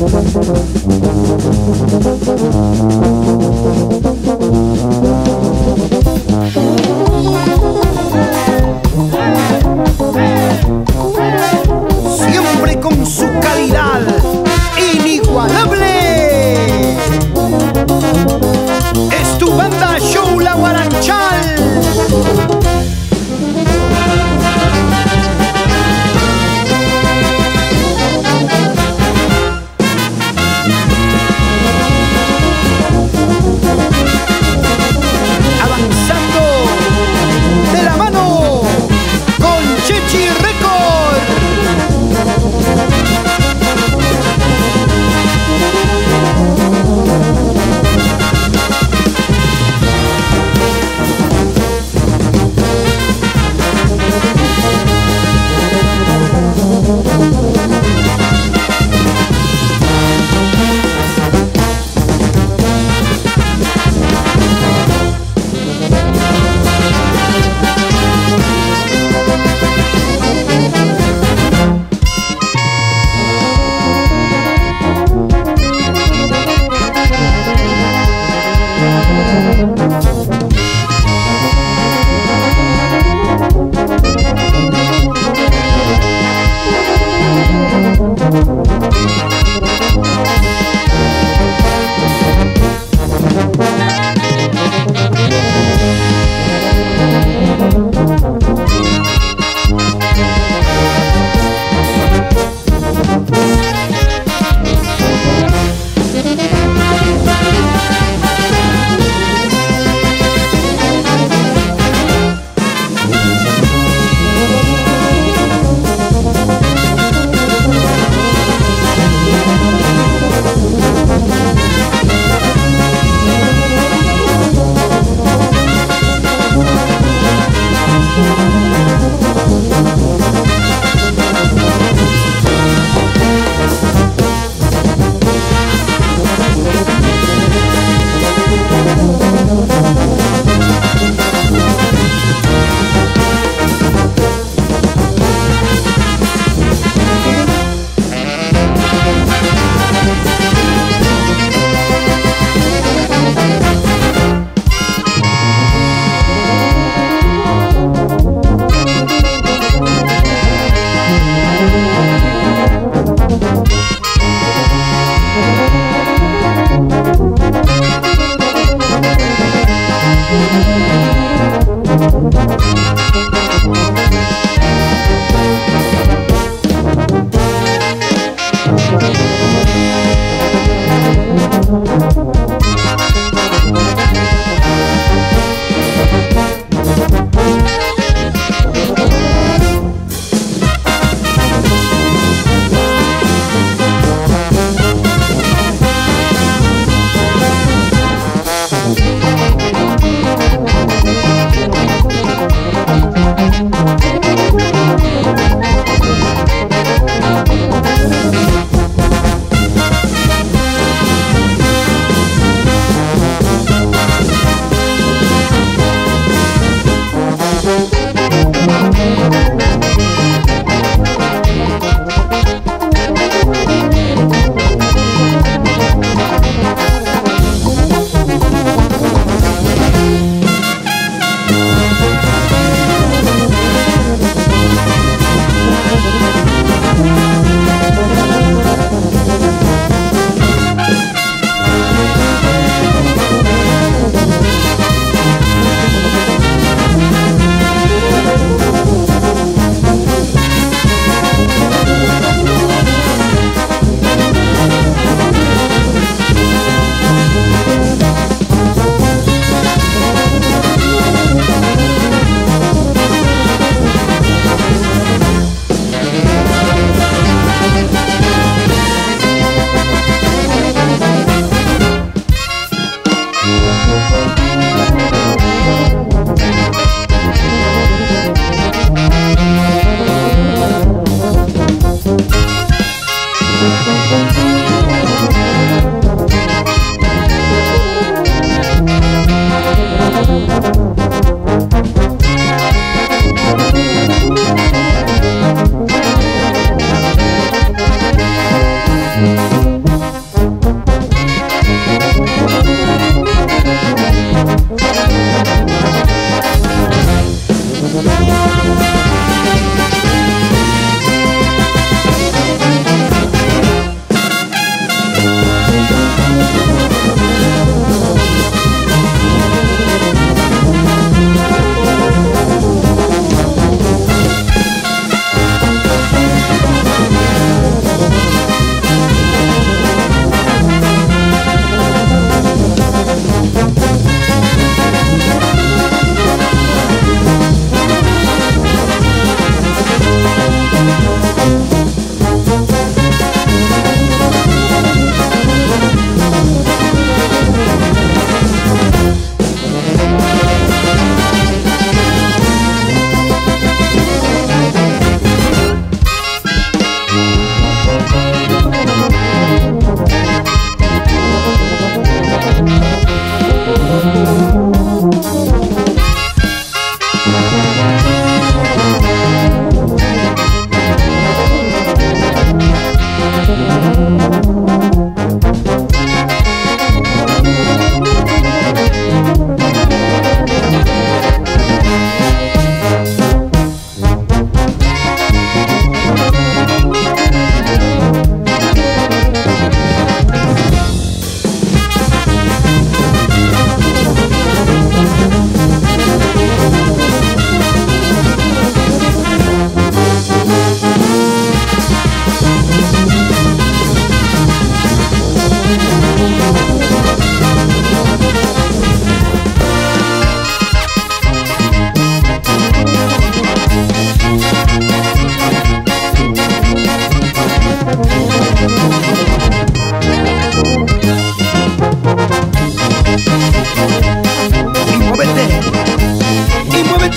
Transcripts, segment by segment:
Thank you.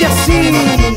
que assim.